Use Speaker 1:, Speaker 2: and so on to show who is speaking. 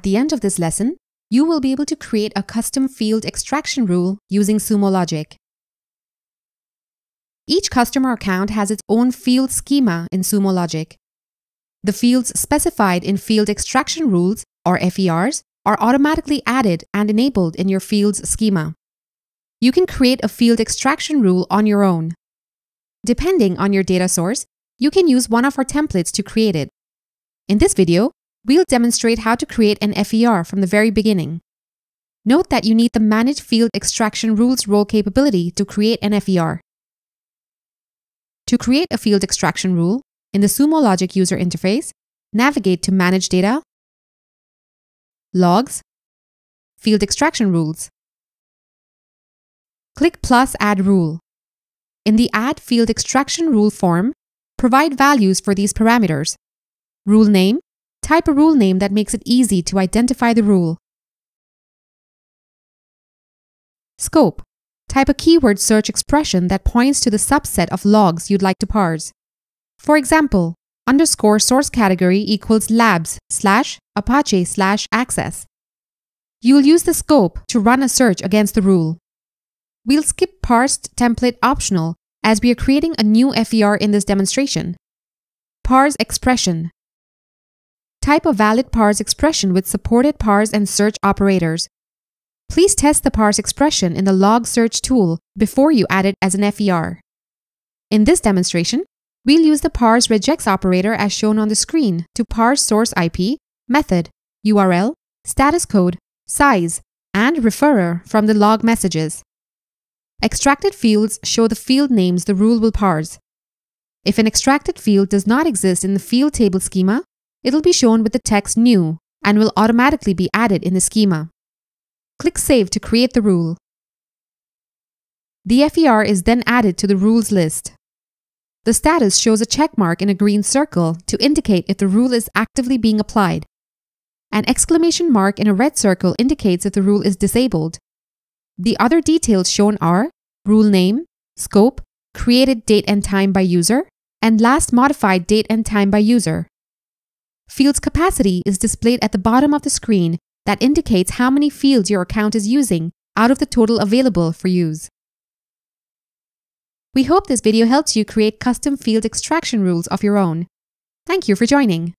Speaker 1: At the end of this lesson, you will be able to create a custom field extraction rule using Sumo Logic. Each customer account has its own field schema in Sumo Logic. The fields specified in field extraction rules, or FERs, are automatically added and enabled in your fields schema. You can create a field extraction rule on your own. Depending on your data source, you can use one of our templates to create it. In this video, we'll demonstrate how to create an FER from the very beginning. Note that you need the Manage Field Extraction Rules role capability to create an FER. To create a field extraction rule, in the Sumo Logic user interface, navigate to Manage Data, Logs, Field Extraction Rules. Click plus Add Rule. In the Add Field Extraction Rule form, provide values for these parameters. Rule name, type a rule name that makes it easy to identify the rule. Scope, type a keyword search expression that points to the subset of logs you'd like to parse. For example, underscore source category equals labs slash apache slash access. You'll use the scope to run a search against the rule. We'll skip parsed template optional as we are creating a new FER in this demonstration. Parse expression. Type a valid parse expression with supported parse and search operators. Please test the parse expression in the log search tool before you add it as an FER. In this demonstration, we'll use the parse regex operator as shown on the screen to parse source IP, method, URL, status code, size, and referrer from the log messages. Extracted fields show the field names the rule will parse. If an extracted field does not exist in the field table schema, it'll be shown with the text new and will automatically be added in the schema. Click Save to create the rule. The FER is then added to the rules list. The status shows a check mark in a green circle to indicate if the rule is actively being applied. An exclamation mark in a red circle indicates if the rule is disabled the other details shown are rule name, scope, created date and time by user, and last modified date and time by user. Fields capacity is displayed at the bottom of the screen that indicates how many fields your account is using out of the total available for use. We hope this video helps you create custom field extraction rules of your own. Thank you for joining.